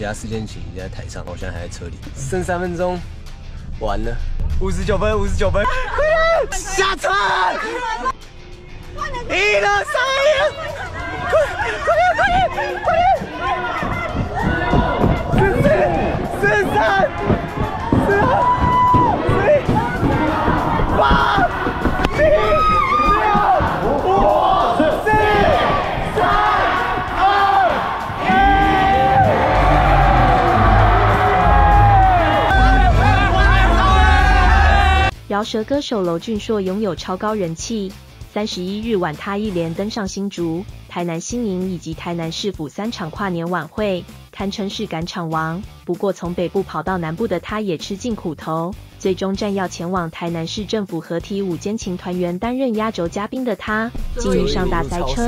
其他四件琴已经在台上，我现在还在车里，剩三分钟，完了，五十九分，五十九分，下车！一二三，饶舌歌手娄俊硕拥有超高人气。三十一日晚，他一连登上新竹、台南新营以及台南市府三场跨年晚会，堪称是赶场王。不过，从北部跑到南部的他也吃尽苦头，最终战要前往台南市政府合体五间情团员担任压轴嘉宾的他，竟遇上大塞车。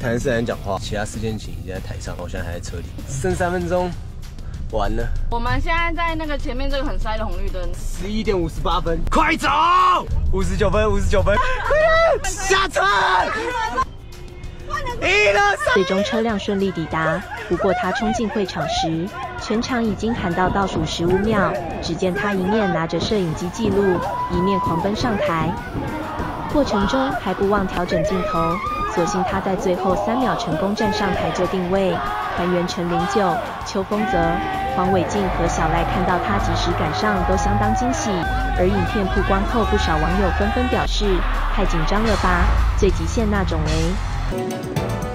台南市人讲话，其他四件情已经在台上，我现在还在车里，剩三分钟，完了，我们现在在那个前面这个很塞的红绿灯，十一点五十八分，快走！五十九分，五十九分，快点下车！最终车辆顺利抵达。不过他冲进会场时，全场已经喊到倒数十五秒。只见他一面拿着摄影机记录，一面狂奔上台，过程中还不忘调整镜头。所幸他在最后三秒成功站上台就定位。团员陈零九、邱丰泽、黄伟晋和小赖看到他及时赶上，都相当惊喜。而影片曝光后，不少网友纷纷表示：太紧张了吧，最极限那种诶。